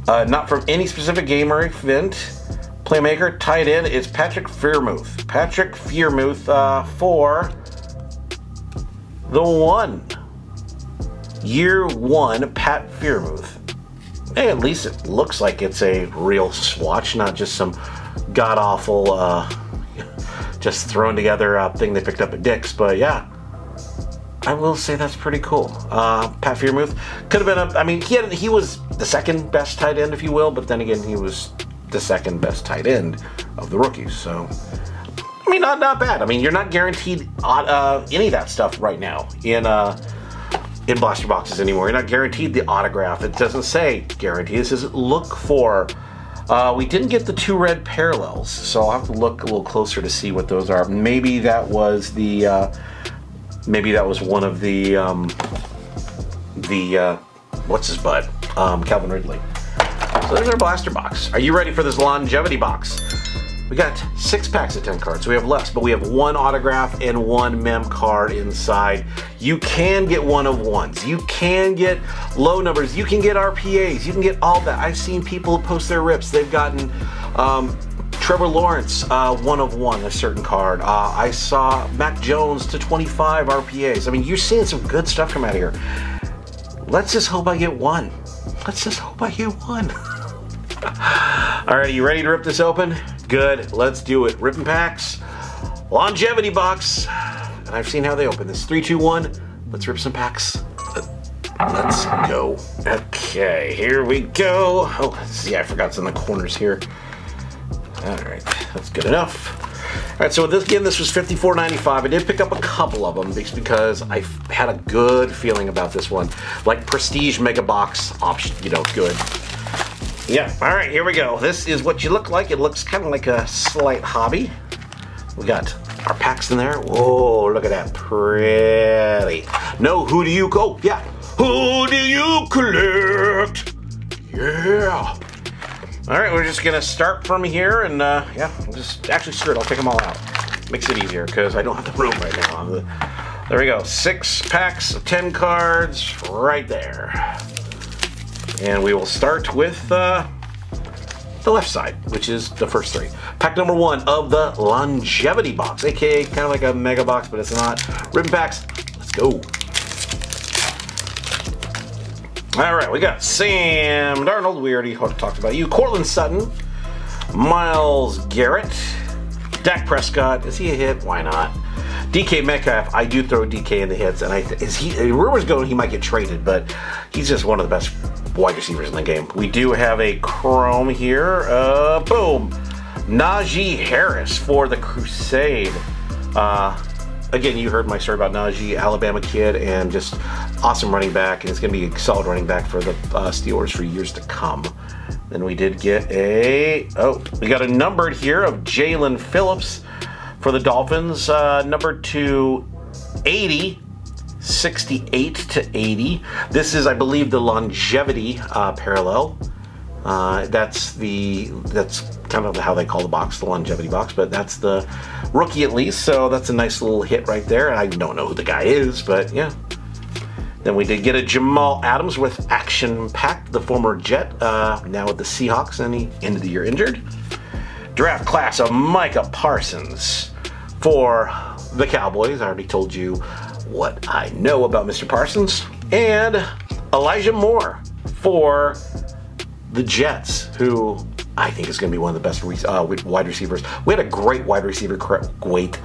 Speaker 1: uh, not from any specific game or event. Playmaker, tight end, it's Patrick Freiermuth. Patrick Freiermuth uh, for the one. Year one, Pat Freiermuth. hey, at least it looks like it's a real swatch, not just some god awful, uh, <laughs> just thrown together uh, thing they picked up at Dick's. But yeah, I will say that's pretty cool. Uh, Pat Freiermuth could have been a. I mean, he had, he was the second best tight end, if you will, but then again, he was the second best tight end of the rookies. So, I mean, not not bad. I mean, you're not guaranteed uh, any of that stuff right now in uh, in blaster boxes anymore. You're not guaranteed the autograph. It doesn't say guarantee. It says look for. Uh, we didn't get the two red parallels, so I'll have to look a little closer to see what those are. Maybe that was the. Maybe that was one of the. Um, the. Uh, what's his butt? Um, Calvin Ridley. So there's our blaster box. Are you ready for this longevity box? We got six packs of 10 cards. We have less, but we have one autograph and one mem card inside. You can get one of ones. You can get low numbers. You can get RPAs. You can get all that. I've seen people post their rips. They've gotten um, Trevor Lawrence, uh, one of one, a certain card. Uh, I saw Mac Jones to 25 RPAs. I mean, you're seeing some good stuff come out of here. Let's just hope I get one. Let's just hope I get one. <laughs> All right, you ready to rip this open? Good, let's do it. Ripping packs, longevity box. And I've seen how they open this. Three, two, one. Let's rip some packs. Let's go. Okay, here we go. Oh, see, I forgot some in the corners here. All right, that's good enough. All right, so this again, this was $54.95. I did pick up a couple of them just because I had a good feeling about this one. Like Prestige Mega Box option, you know, good. Yeah, all right, here we go. This is what you look like. It looks kind of like a slight hobby. We got our packs in there. Whoa, look at that, pretty. No, who do you go? Yeah, who do you collect? Yeah. All right, we're just gonna start from here and uh, yeah, I'll just, actually screw it, I'll take them all out. Makes it easier because I don't have the room right now. There we go, six packs of 10 cards right there. And we will start with uh, the left side, which is the first three. Pack number one of the longevity box, aka kind of like a mega box, but it's not. Ripping packs, let's go. All right, we got Sam Darnold. We already talked about you. Courtland Sutton, Myles Garrett, Dak Prescott. Is he a hit? Why not? DK Metcalf, I do throw DK in the hits, and I is he rumors going he might get traded, but he's just one of the best wide receivers in the game. We do have a chrome here. Uh, boom, Najee Harris for the Crusade. Uh, again, you heard my story about Najee, Alabama kid, and just awesome running back, and it's going to be a solid running back for the uh, Steelers for years to come. Then we did get a oh, we got a numbered here of Jaelan Phillips for the Dolphins, uh, number two, 80. 68 to 80. This is, I believe, the longevity uh, parallel. Uh, that's the that's kind of how they call the box, the longevity box, but that's the rookie at least. So that's a nice little hit right there. I don't know who the guy is, but yeah. Then we did get a Jamal Adams with action pack, the former Jet, uh, now with the Seahawks, and he ended the year injured. Draft class of Micah Parsons for the Cowboys. I already told you what I know about Mr. Parsons. And Elijah Moore for the Jets, who I think is going to be one of the best uh, wide receivers. We had a great wide receiver. Wait.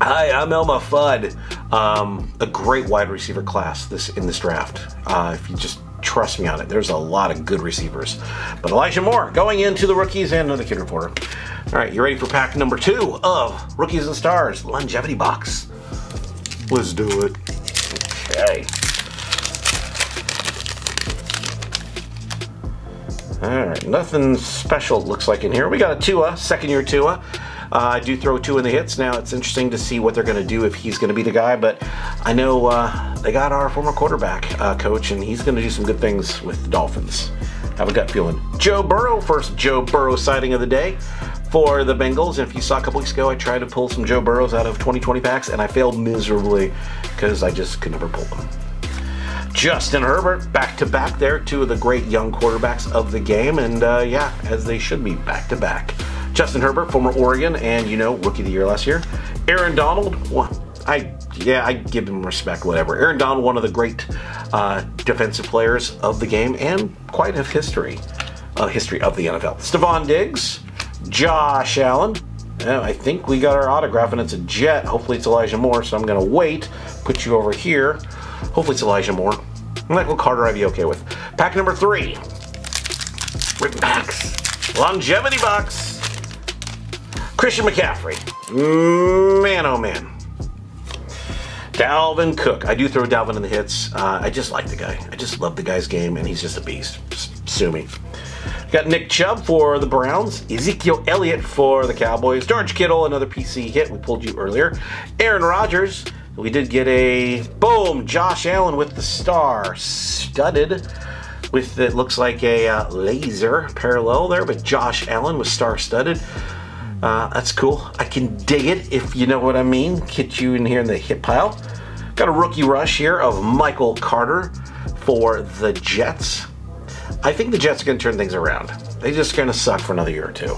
Speaker 1: Hi, I'm Elmer Fudd. Um, a great wide receiver class this in this draft. Uh, if you just trust me on it, there's a lot of good receivers. But Elijah Moore going into the rookies and another kid reporter. All right, you ready for pack number two of Rookies and Stars Longevity Box? Let's do it. Okay. All right, nothing special looks like in here. We got a Tua, second year Tua. Uh, I do throw Tua in the hits. Now it's interesting to see what they're going to do if he's going to be the guy, but I know uh, they got our former quarterback uh, coach, and he's going to do some good things with the Dolphins. Have a gut feeling. Joe Burrow, first Joe Burrow sighting of the day for the Bengals. And if you saw a couple weeks ago, I tried to pull some Joe Burrows out of 2020 packs, and I failed miserably because I just could never pull them. Justin Herbert, back to back there, two of the great young quarterbacks of the game, and uh, yeah, as they should be, back to back. Justin Herbert, former Oregon, and you know, rookie of the year last year. Aaron Donald, I yeah, I give him respect, whatever. Aaron Donald, one of the great uh, defensive players of the game and quite a history, uh, history of the NFL. Stefon Diggs, Josh Allen. Yeah, I think we got our autograph and it's a jet. Hopefully it's Elijah Moore, so I'm gonna wait. Put you over here. Hopefully it's Elijah Moore. Michael Carter, I'd be okay with. Pack number three. Ripping packs. Longevity box. Christian McCaffrey. Man, oh man. Dalvin Cook. I do throw Dalvin in the hits. Uh, I just like the guy. I just love the guy's game, and he's just a beast. Just sue me. Got Nick Chubb for the Browns, Ezekiel Elliott for the Cowboys, George Kittle, another PC hit. We pulled you earlier. Aaron Rodgers. We did get a boom. Josh Allen with the star studded with it looks like a uh, laser parallel there, but Josh Allen was star studded. Uh, that's cool. I can dig it if you know what I mean. Get you in here in the hit pile. Got a rookie rush here of Michael Carter for the Jets. I think the Jets are going to turn things around. They're just going to suck for another year or two.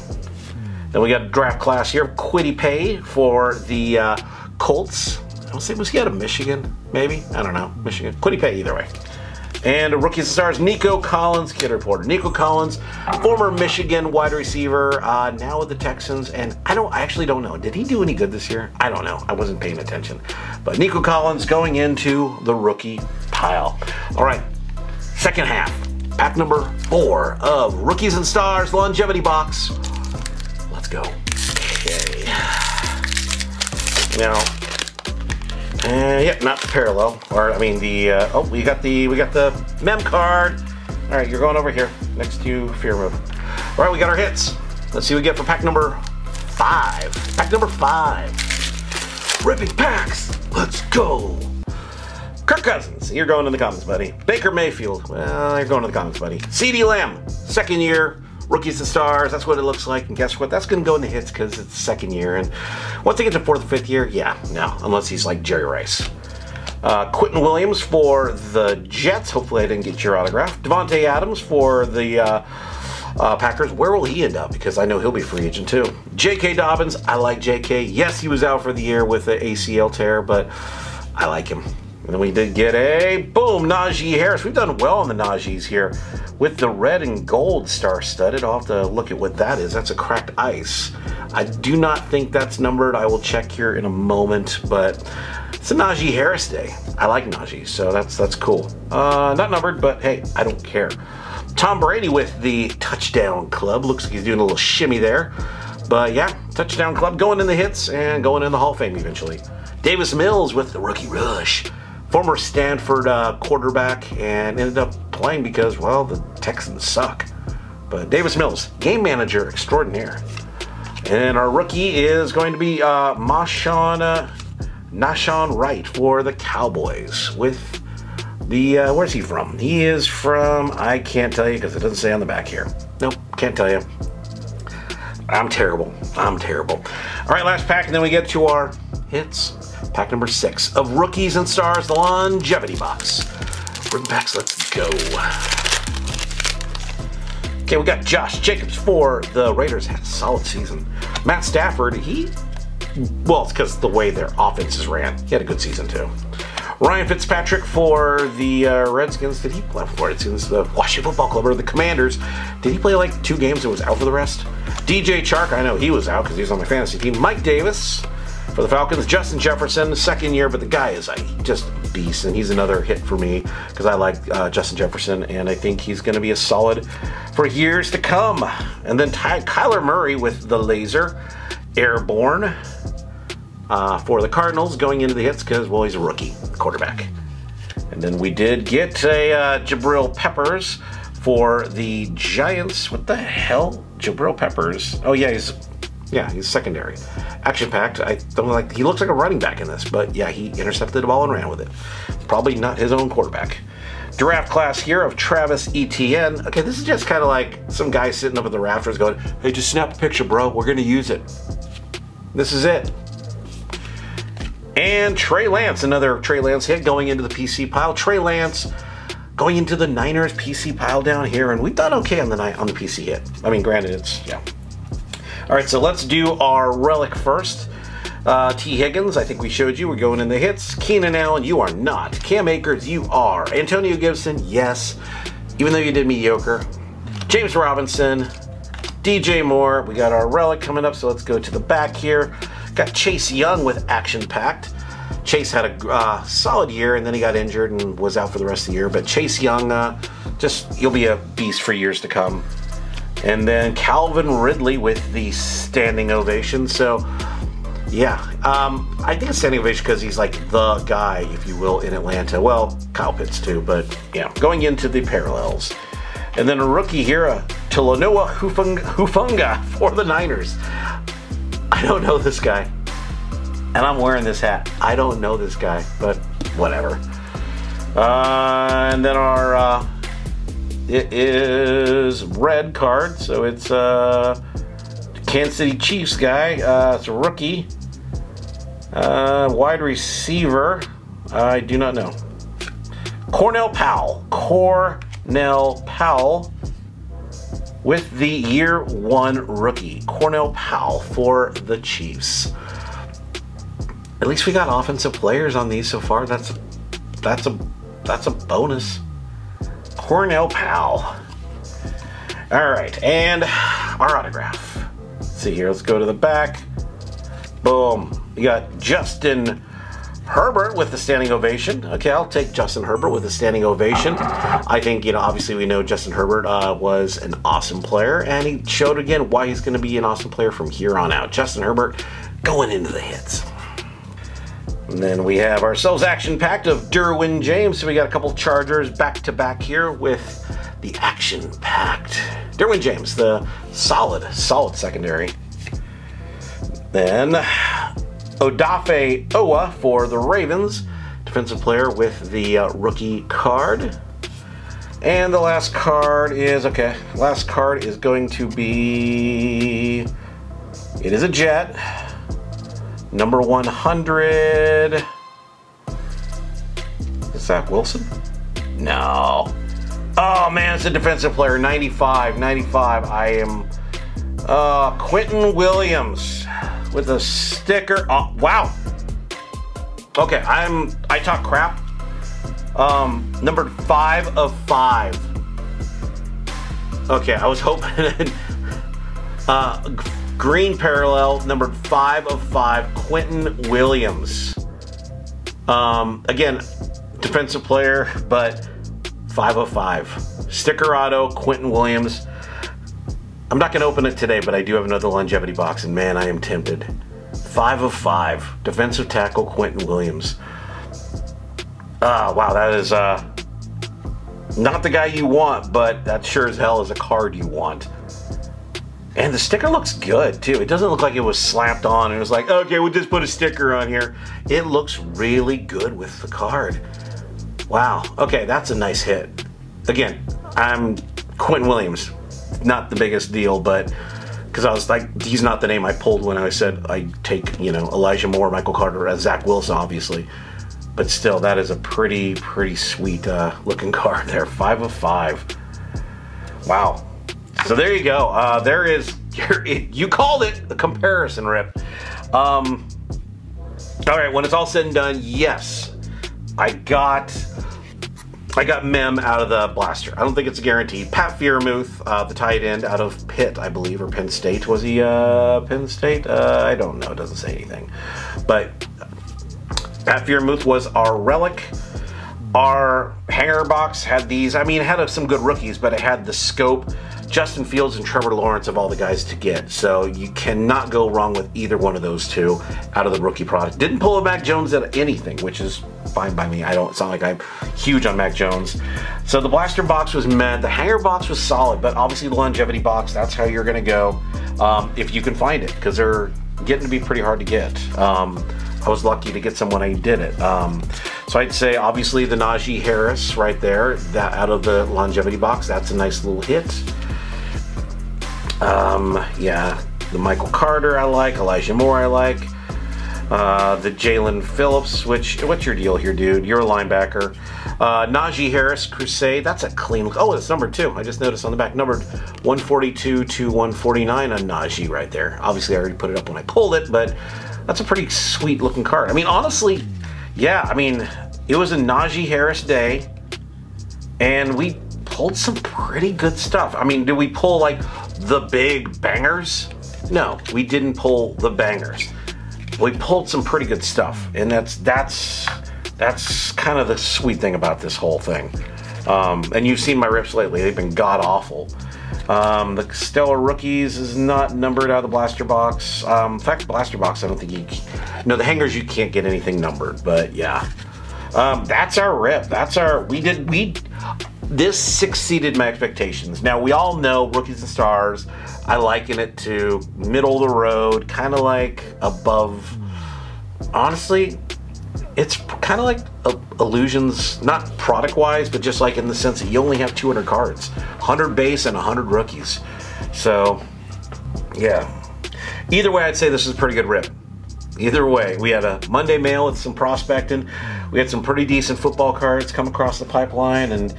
Speaker 1: Then we got a draft class here, of Kwity Paye for the uh, Colts. I don't say was he out of Michigan? Maybe I don't know. Michigan. Paye either way. And a rookie stars Nico Collins, kid reporter. Nico Collins, former Michigan wide receiver, uh, now with the Texans. And I don't, I actually don't know. Did he do any good this year? I don't know. I wasn't paying attention. But Nico Collins going into the rookie pile. All right, second half, pack number four of rookies and stars longevity box. Let's go. Okay. Now, uh, yep, not parallel. Or I mean the uh, oh, we got the we got the mem card. All right, you're going over here next to Freiermuth. All right, we got our hits. Let's see what we get for pack number five. Pack number five. Ripping packs. Let's go. Kirk Cousins, you're going in the comments, buddy. Baker Mayfield, well, you're going to the comments, buddy. CeeDee Lamb, second year, rookies and stars. That's what it looks like. And guess what? That's going to go in the hits because it's second year. And once they get to fourth or fifth year, yeah, no, unless he's like Jerry Rice. Uh, Quinnen Williams for the Jets. Hopefully, I didn't get your autograph. Davante Adams for the uh, uh, Packers. Where will he end up? Because I know he'll be free agent too. J.K. Dobbins. I like J.K. Yes, he was out for the year with the ACL tear, but I like him. And then we did get a boom Najee Harris. We've done well on the Najees here with the red and gold star studded. I'll have to look at what that is. That's a cracked ice. I do not think that's numbered. I will check here in a moment, but it's a Najee Harris day. I like Najee, so that's that's cool. Uh, not numbered, but hey, I don't care. Tom Brady with the touchdown club. Looks like he's doing a little shimmy there. But yeah, touchdown club going in the hits and going in the Hall of Fame eventually. Davis Mills with the rookie rush former Stanford uh, quarterback and ended up playing because, well, the Texans suck. But Davis Mills, game manager extraordinaire. And our rookie is going to be uh, Marshawn, uh, Nahshon Wright for the Cowboys with the, uh, where's he from? He is from, I can't tell you because it doesn't say on the back here. Nope, can't tell you. I'm terrible. I'm terrible. All right, last pack, and then we get to our hits. Pack number six of Rookies and Stars, the Longevity Box. Ripping packs, let's go. Okay, we got Josh Jacobs for the Raiders. Had a solid season. Matt Stafford, he, well, it's because the way their offenses ran. He had a good season too. Ryan Fitzpatrick for the uh, Redskins. Did he play for the Redskins? The Washington Football Club or the Commanders? Did he play like two games and was out for the rest? DJ Chark, I know he was out because he was on my fantasy team. Mike Davis for the Falcons. Justin Jefferson, second year, but the guy is like, just a beast, and he's another hit for me because I like uh, Justin Jefferson, and I think he's going to be a solid for years to come. And then Ty- Kyler Murray with the laser, airborne uh, for the Cardinals going into the hits because, well, he's a rookie quarterback. And then we did get a uh, Jabril Peppers for the Giants. What the hell? Jabril Peppers. Oh, yeah, he's yeah, he's secondary. Action packed. I don't like. He looks like a running back in this, but yeah, he intercepted the ball and ran with it. Probably not his own quarterback. Draft class here of Travis Etienne. Okay, this is just kind of like some guy sitting up in the rafters going, "Hey, just snap a picture, bro. We're gonna use it." This is it. And Trey Lance, another Trey Lance hit going into the PC pile. Trey Lance going into the Niners PC pile down here, and we've done okay on the night on the PC hit. I mean, granted, it's yeah. All right, so let's do our relic first. Uh, Tee Higgins, I think we showed you. We're going in the hits. Keenan Allen, you are not. Cam Akers, you are. Antonio Gibson, yes. Even though you did mediocre. James Robinson, DJ Moore. We got our relic coming up, so let's go to the back here. Got Chase Young with action packed. Chase had a uh, solid year, and then he got injured and was out for the rest of the year. But Chase Young, uh, just you'll be a beast for years to come. And then Calvin Ridley with the standing ovation. So, yeah, um, I think it's standing ovation because he's like the guy, if you will, in Atlanta. Well, Kyle Pitts too, but yeah, going into the parallels. And then a rookie here, uh, Talanoa Hufanga, Hufanga for the Niners. I don't know this guy. And I'm wearing this hat. I don't know this guy, but whatever. Uh, and then our uh, it is red card, so it's uh, Kansas City Chiefs guy. Uh, it's a rookie, uh, wide receiver. I do not know. Cornell Powell. Cornell Powell with the year one rookie. Cornell Powell for the Chiefs. At least we got offensive players on these so far. That's that's a that's a bonus. Cornell Powell. All right, and our autograph. Let's see here. Let's go to the back. Boom. You got Justin Herbert with the standing ovation. Okay, I'll take Justin Herbert with the standing ovation. I think, you know, obviously we know Justin Herbert uh, was an awesome player, and he showed again why he's going to be an awesome player from here on out. Justin Herbert going into the hits. And then we have ourselves action packed of Derwin James. So we got a couple Chargers back to back here with the action packed. Derwin James, the solid, solid secondary. Then Odafe Oweh for the Ravens, defensive player with the uh, rookie card. And the last card is okay. Last card is going to be. It is a Jet. Number 100. Is Zach Wilson? No. Oh man, it's a defensive player. 95. 95. I am. Uh, Quinnen Williams with a sticker. Oh, wow. Okay, I'm. I talk crap. Um, number five of five. Okay, I was hoping. <laughs> uh, green parallel, number five of five, Quinnen Williams. Um, again, defensive player, but five of five. Sticker auto, Quinnen Williams. I'm not going to open it today, but I do have another longevity box, and man, I am tempted. Five of five, defensive tackle, Quinnen Williams. Ah, wow, that is uh, not the guy you want, but that sure as hell is a card you want. And the sticker looks good too. It doesn't look like it was slapped on it was like, okay, we'll just put a sticker on here. It looks really good with the card. Wow. Okay, that's a nice hit. Again, I'm Quinnen Williams. Not the biggest deal, but because I was like, he's not the name I pulled when I said I take, you know, Elijah Moore, Michael Carter, as Zach Wilson, obviously. But still, that is a pretty, pretty sweet uh, looking <laughs> card there. Five of five. Wow. So there you go. Uh, there is <laughs> you called it the comparison rip. Um, all right, when it's all said and done, yes, I got I got Mem out of the blaster. I don't think it's a guarantee. Pat Freiermuth, uh, the tight end out of Pitt, I believe, or Penn State. Was he uh, Penn State? Uh, I don't know. It doesn't say anything. But Pat Freiermuth was our relic. Our hanger box had these. I mean, it had some good rookies, but it had the scope. Justin Fields and Trevor Lawrence of all the guys to get. So you cannot go wrong with either one of those two out of the rookie product. Didn't pull a Mac Jones at anything, which is fine by me. I don't sound like I'm huge on Mac Jones. So the blaster box was mad. The hanger box was solid, but obviously the longevity box, that's how you're going to go um, if you can find it because they're getting to be pretty hard to get. Um, I was lucky to get someone I did it. Um, so I'd say obviously the Najee Harris right there, that out of the longevity box, that's a nice little hit. Um, yeah, the Michael Carter I like, Elijah Moore I like. Uh, the Jaelan Phillips, which what's your deal here, dude? You're a linebacker. Uh, Najee Harris, Crusade. That's a clean look. Oh, it's number two. I just noticed on the back, numbered 142 to 149 on Najee right there. Obviously, I already put it up when I pulled it, but that's a pretty sweet looking card. I mean, honestly, yeah. I mean, it was a Najee Harris day, and we pulled some pretty good stuff. I mean, did we pull like the big bangers? No, we didn't pull the bangers. We pulled some pretty good stuff, and that's that's that's kind of the sweet thing about this whole thing. Um, and you've seen my rips lately; they've been god awful. Um, the Stellar Rookies is not numbered out of the blaster box. Um, in fact, blaster box, I don't think you. No, the hangers you can't get anything numbered, but yeah. Um, that's our rip. That's our. We did. We. This exceeded my expectations. Now we all know rookies and stars. I liken it to middle of the road, kind of like above. Honestly, it's kind of like illusions, not product wise, but just like in the sense that you only have 200 cards 100 base and 100 rookies. So, yeah. Either way, I'd say this is a pretty good rip. Either way, we had a Monday mail with some prospecting. We had some pretty decent football cards come across the pipeline, and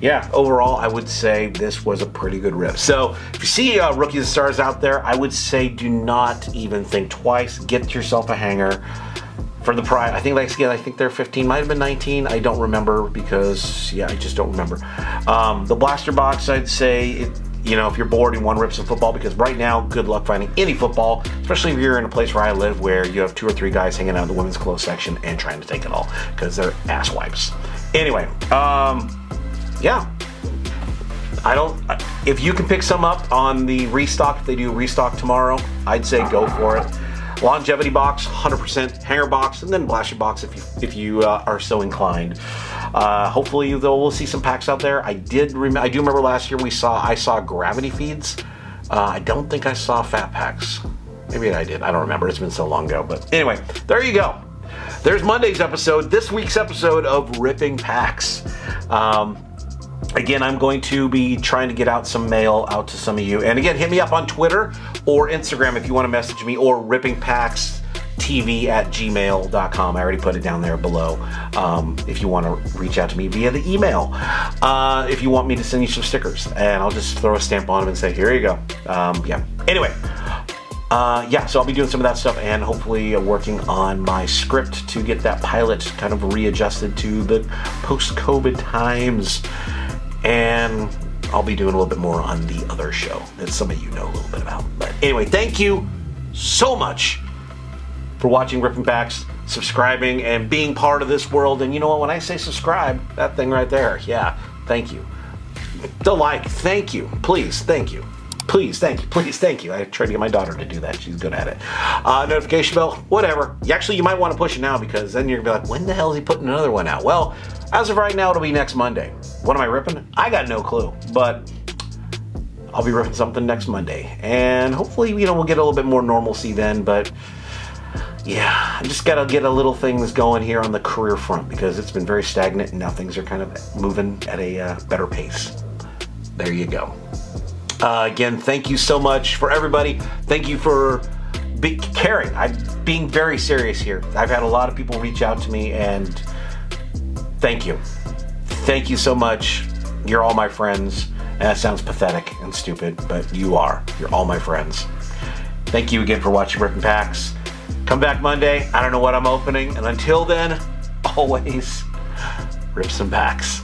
Speaker 1: yeah, overall, I would say this was a pretty good rip. So, if you see uh, rookies and stars out there, I would say do not even think twice. Get yourself a hanger for the price. I think like again, I think they're 15, might have been 19. I don't remember because yeah, I just don't remember. Um, the blaster box, I'd say, it, you know, if you're bored and want to rip some football, because right now, good luck finding any football, especially if you're in a place where I live where you have two or three guys hanging out in the women's clothes section and trying to take it all because they're ass wipes. Anyway, um, yeah. I don't. If you can pick some up on the restock, if they do restock tomorrow, I'd say go for it longevity box, 100% hanger box, and then blaster box if you if you uh, are so inclined. Uh, hopefully, though, we'll see some packs out there. I did. I do remember last year we saw I saw gravity feeds. Uh, I don't think I saw fat packs. Maybe I did. I don't remember. It's been so long ago. But anyway, there you go. There's Monday's episode. This week's episode of Ripping Packs. Um, again, I'm going to be trying to get out some mail out to some of you. And again, hit me up on Twitter or Instagram if you want to message me or rippingpacks tv at gmail.com i already put it down there below um, if you want to reach out to me via the email uh, if you want me to send you some stickers and i'll just throw a stamp on them and say here you go um, yeah anyway uh, yeah, so I'll be doing some of that stuff and hopefully uh, working on my script to get that pilot kind of readjusted to the post COVID times. And I'll be doing a little bit more on the other show that some of you know a little bit about. But anyway, thank you so much for watching Ripping Packs, subscribing, and being part of this world. And you know what? When I say subscribe, that thing right there, yeah, thank you. The like, thank you. Please, thank you. Please, thank you. Please, thank you. I tried to get my daughter to do that. She's good at it. Uh, notification bell, whatever. Actually, you might want to push it now because then you're going to be like, when the hell is he putting another one out? Well, as of right now, it'll be next Monday. What am I ripping? I got no clue. But I'll be ripping something next Monday. And hopefully, you know, we'll get a little bit more normalcy then. But yeah, I just got to get a little things going here on the career front because it's been very stagnant and now things are kind of moving at a uh, better pace. There you go. Uh, again, thank you so much for everybody. Thank you for be- caring. I'm being very serious here. I've had a lot of people reach out to me, and thank you. Thank you so much. You're all my friends. And that sounds pathetic and stupid, but you are. You're all my friends. Thank you again for watching Ripping Packs. Come back Monday. I don't know what I'm opening. And until then, <laughs> always rip some packs.